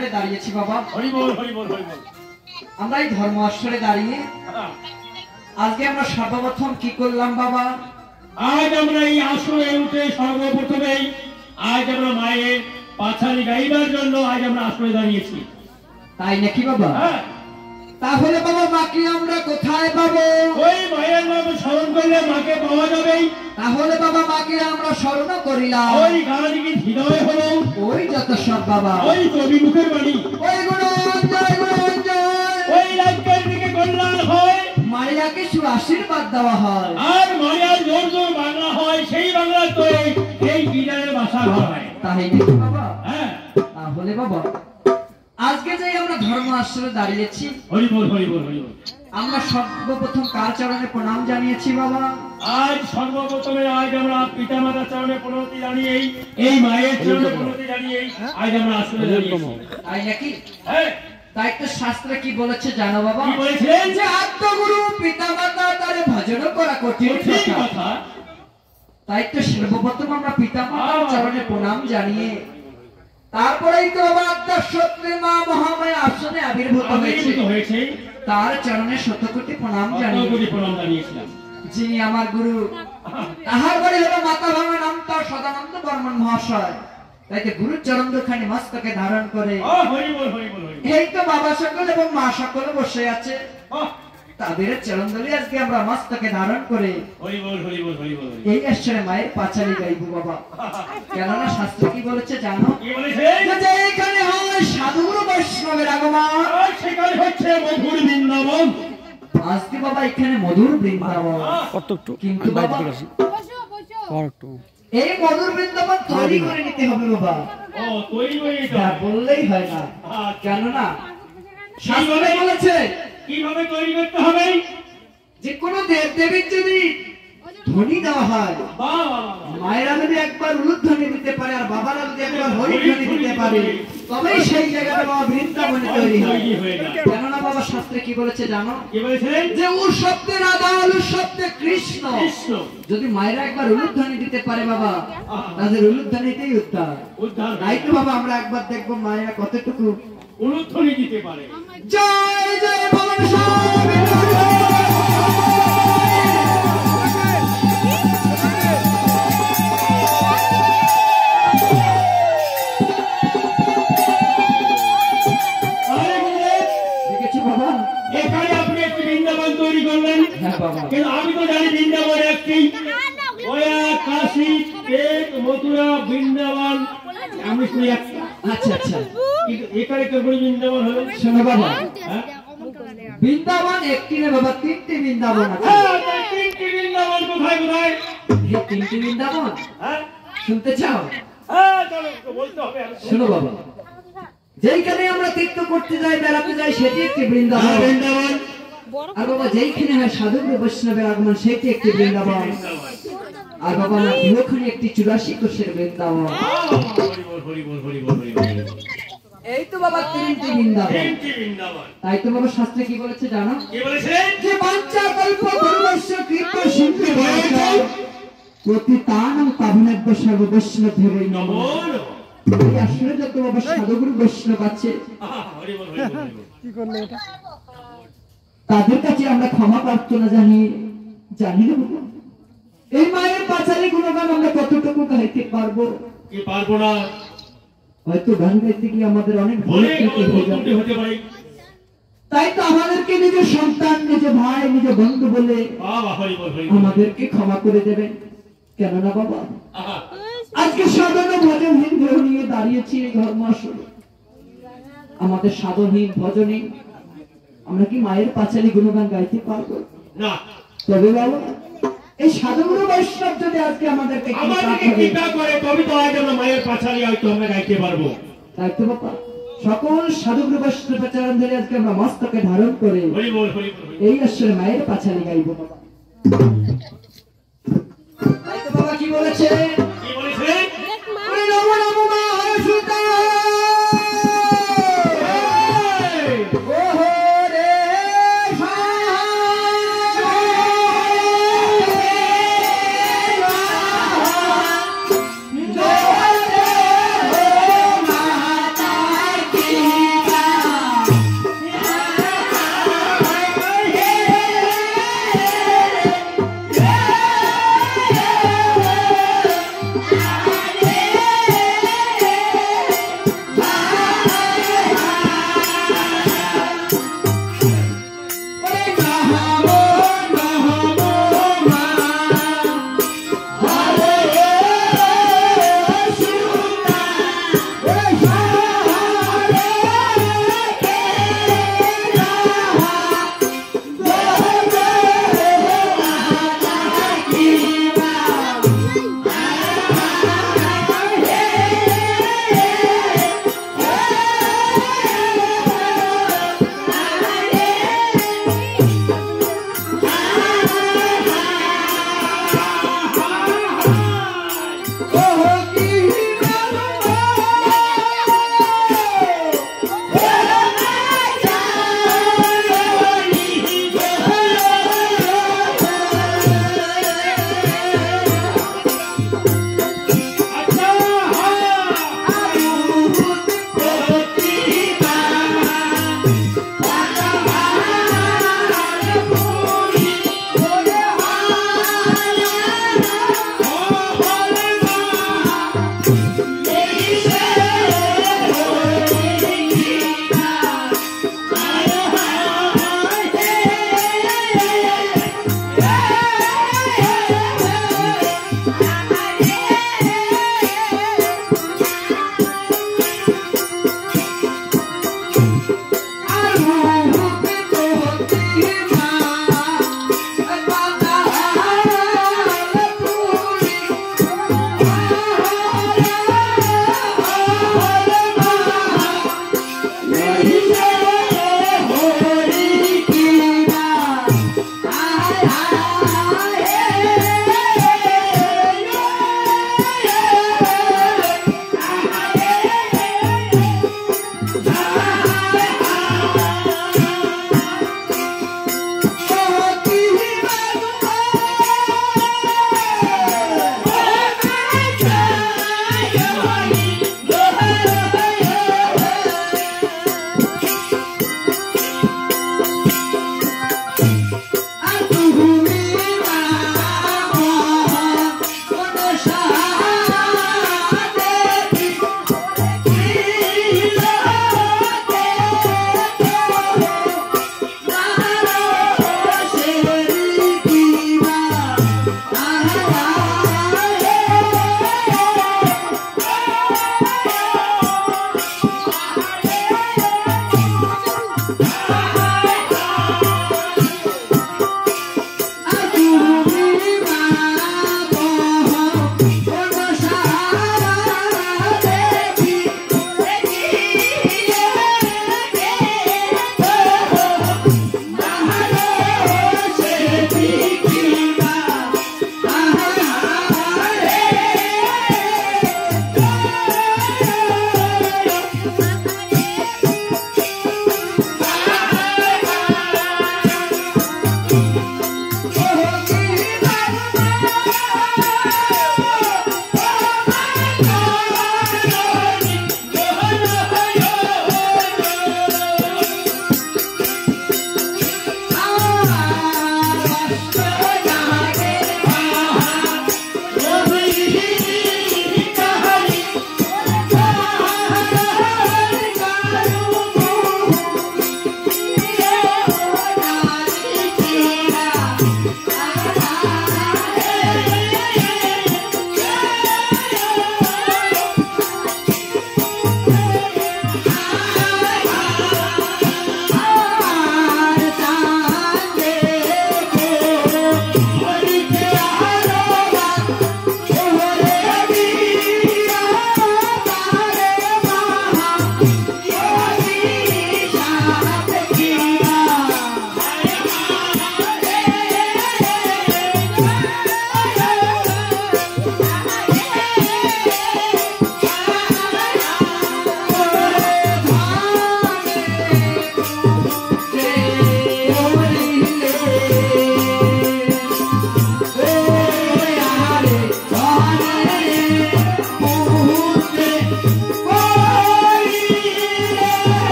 আসরে দাঁড়িয়েছি বাবা। আমরা এই ধর্ম আসরে দাঁড়িয়ে হ্যাঁ। আজকে আমরা সর্বপ্রথম কি করলাম বাবা? আজ আমরা এই আশ্রয়ে উঠে সর্বপ্রথমেই আজ আমরা মায়ের পাছালি গাইবার জন্য আজ আমরা আশ্রয়ে দাঁড়িয়েছি। তাই নাকি বাবা? হ্যাঁ। তাহলে বাবা মাকে আমরা কোথায় পাবো? ওই মায়ের নাম স্মরণ করলে মাকে পাওয়া যাবেই তাহলে বাবা মাকে আমরা স্মরণ করিলাম। ওই গানটি হৃদয় হলো ওই যত সব বাবা। ওই কবি মুখের বাণী। ওই গুণঞ্জয় গুণঞ্জয় ওই রাজ্যের দিকে কল্যাণ হয়। মারিয়াকে সু আশীর্বাদ দেওয়া হয়। আর মায়ার জোর জোর বাংলা হয় সেই বাংলা তো এই- গিটারের বাসা ঘর হয়। তাই বাবা? হ্যাঁ। তাহলে বাবা আজকে যে আমরা ধর্ম আশ্রমে দাঁড়িয়েছি হরি বল হরি বল হরি বল। আমরা সর্বপ্রথম কার চরণে প্রণাম জানিয়েছি বাবা? আজ সর্বপ্রথমে আজ আমরা পিতা মাতার চরণে প্রণতি জানিয়েই এই মায়ের চরণে প্রণতি জানিয়েই আজ আমরা আসলে দাঁড়িয়েছি। তাই নাকি? হ্যাঁ। তাই তো শাস্ত্রে কি বলেছে জানো বাবা? কি বলেছিলেন যে আত্মগুরু পিতা মাতা তারে ভজন করা কঠিন ঠিক কথা। কথা। তাই তো সর্বপ্রথম আমরা পিতা মাতার চরণে প্রণাম জানিয়ে তারপরেই তো আত্মার মা মহামায়া আসনে আবির্ভূত হয়েছে। তার চরণে জানিয়ে অত্যন্ত প্রণাম জানিয়েছিলাম। যিনি আমার গুরু তাহার বাড়ি হলো মাতা ভাঙা নাম তার সদানন্দ বর্মন মহাশয়। তাই তো গুরুর চরণ দুখানি মস্তকে ধারণ করে। এই তো বাবা সকল এবং মা সকল বসে আছে। তাদের চরণ ধরে আজকে আমরা মস্তকে ধারণ করে। এই আসরে মায়ের পাঁচালি গাইবো বাবা। কেননা শাস্ত্র কি বলেছে জানো? এখানে হয় সাধুগুরু বৈষ্ণবের আগমন সেখানে হচ্ছে মধুর বৃন্দাবন। আজকে বাবা এখানে মধুর বৃন্দাবন। কত একটু কিন্তু বাবা- কর এই মধুর বৃন্দাবন তৈরি করে নিতে হবে বাবা। ও তৈরি হবে। বললেই হয় না। আচ্ছা, কেননা শাস্ত্রে বলেছে কীভাবে তৈরি করতে হবে? যে কোনো দেব দেবীর যদি ধ্বনি দেওয়া হয়। মায়েরা যদি একবার উলুধ্বনি দিতে পারে আর বাবারা যদি একবার হরিধ্বনি দিতে পারে তবেই সেই জায়গাটা বাবা বৃন্দাবনে তৈরি হয়। কেননা বাবা শাস্ত্রে কি বলেছে জানো? যে উর শব্দে রাধা শব্দে কৃষ্ণ। যদি মায়েরা একবার উলুধ্বনি দিতে পারে বাবা তাদের উলুধ্বনিতেই উদ্ধার। উদ্ধার। তাই তো বাবা আমরা একবার দেখব মায়েরা কতটুকু অনুধ্বনি দিতে পারে। জয় এখানে আপনি একটি বৃন্দাবন তৈরি করলেন হ্যাঁ কিন্তু আমি তো জানি বৃন্দাবন একটি কাশী মথুরা বৃন্দাবন। আমি শুনি একটা আচ্ছা আচ্ছা। এখানে কেবল বৃন্দাবন হলো? শোনো বাবা হ্যাঁ? বৃন্দাবন একটি না বাবা তিনটি বৃন্দাবন আছে। হ্যাঁ, তিনটি বৃন্দাবন কোথায় কোথায়? তিনটি বৃন্দাবন? হ্যাঁ? শুনতে চাও? হ্যাঁ। শোনো বাবা। যেইখানে আমরা তীর্থ করতে যাই বেড়াতে যাই সেটি একটি বৃন্দাবন। হ্যাঁ, বৃন্দাবন। আর বাবা যেইখানে হয় সাধুগুরু বৈষ্ণবের আগমন সেটি একটি বৃন্দাবন। আর বাবা আমার গৃহখানি একটি চুরাশি কোষের বৃন্দাবন আহ, হরি বল হরি বল হরি বল হরি বল এই তো বাবা তিনটি বৃন্দাবন। তিনটি বৃন্দাবন। তাই তো বাবা শাস্ত্রে কি বলেছে জানো? যে বাঞ্চা কল্প ধর্মস্য কৃত শিল্পী প্রতি তানম পাবনাব্য সর্ব বৈষ্ণব ভেবে নম আসলে যত বাবা সাধুগুরু বৈষ্ণব আছে আহ, হরি বল হরি বল হরি বল। কি করলে এটা? তাদের কাছে আমরা ক্ষমা প্রার্থনা জানি জানি না বাবা? এই মায়ের পাঁচালি গুণগান আমরা কতটুকু গাইতে পারব? কি পারব না? হয়তো গান গাইতে গিয়ে আমাদের অনেক ভুল হতে পারে। তাই তো আমাদেরকে নিজের সন্তান নিজের ভাই নিজের বন্ধু বলে আমাদেরকে ক্ষমা করে দেবেন কেননা বাবা আজকে সাধন ভজনহীন দেহ নিয়ে দাঁড়িয়েছি এই ধর্ম আসলে আমাদের সাধনহীন ভজনহীন আমরা কি মায়ের পাঁচালি গুণগান গাইতে পারব? না। তবে বাবা এই সাধুগুরু বৈষ্ণব যদি আজকে আমাদেরকে আমাদেরকে কৃপা করে তবে তো আজ আমরা মায়ের হয়তো আমরা গাইতে পারব। তাই তো বাবা। সকল সাধুগুরু ধরে আজকে আমরা মস্তকে ধারণ করে। এই আসলে মায়ের পাঁচালি গাইব বাবা। বাবা কি বলেছে? কি বলেছেন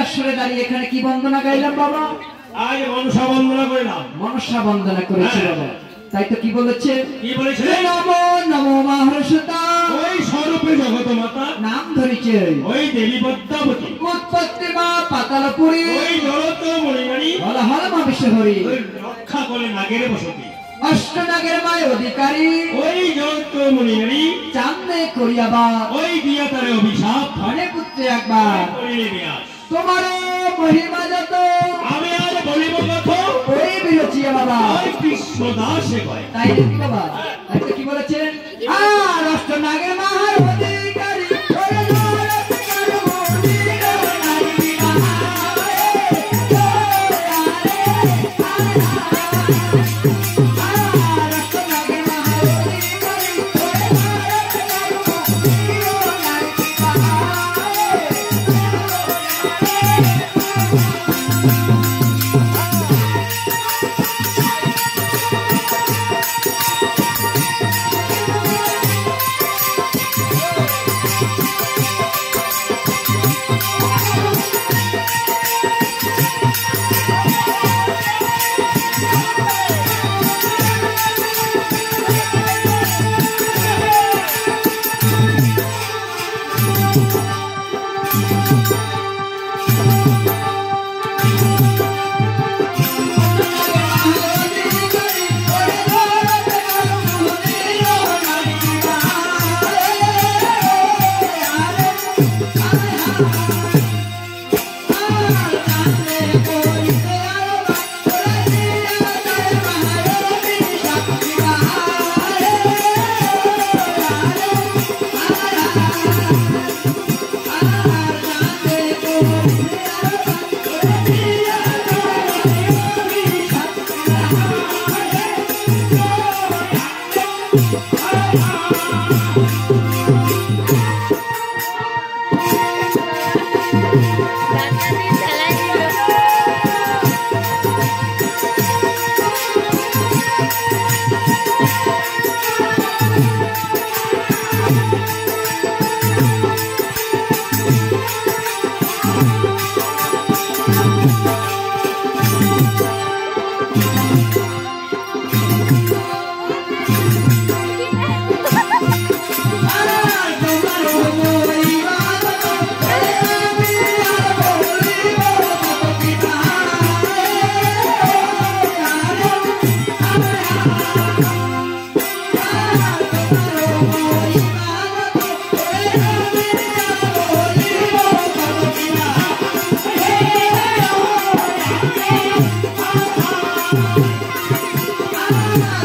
আজকে আমরা দাঁড়িয়ে এখানে কি বন্দনা গাইলাম বাবা? আজ মনসা বন্দনা করলাম। মনসা বন্দনা করেছে হ্যাঁ। বাবা। তাই তো কি বলেছে? কি বলেছিলেন নমো নমো মহারসতা ওই স্বরূপে জগত মাতা নাম ধরেছে। ওই দেবী পদ্মাবতী উৎপত্তি মা পাতালপুরী। ওই জলত মণিমানি হল হল মা বিশ্বহরি। রক্ষা করে নাগের বসতি। অষ্টনাগের মায় অধিকারী। ওই জলত মণিমানি চান্দে করিয়াবার ওই দিয়া তারে অভিশাপ। ধনে পুত্রে একবার। করিলে বিনাশ। তোমার মহিমা যত আমি আর বলিব কত ওই বিরচি বাবা ওই কৃষ্ণ দাসে কয়। তাই নাকি বাবা? তাই তো কি বলেছেন? আর অষ্ট নাগে মাহার বাবা